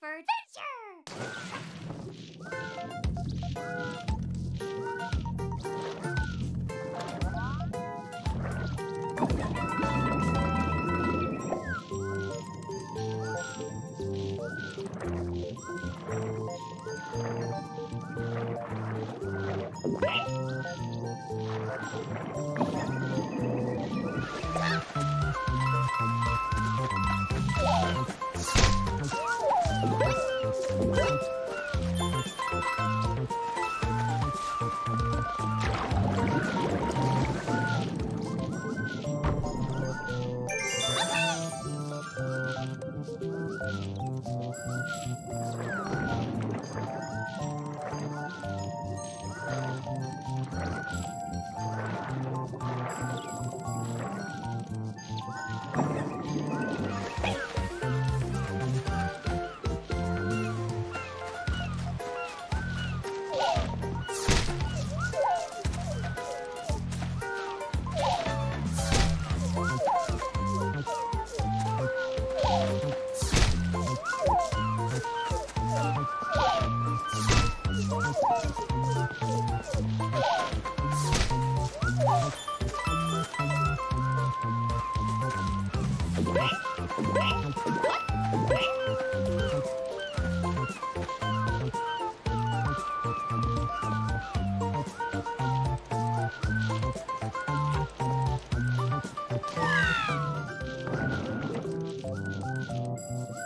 for adventure!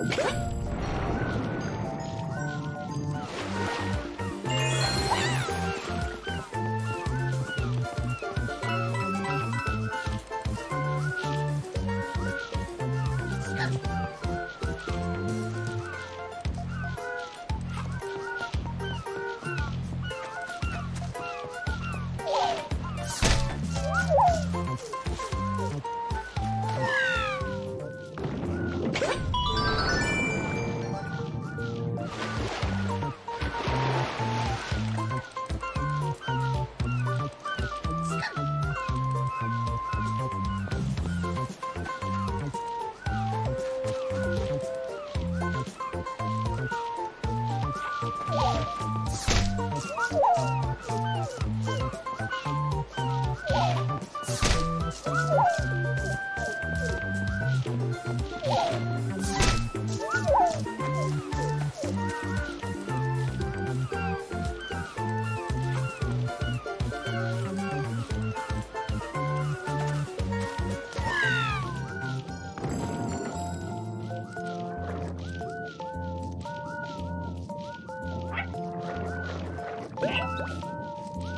What?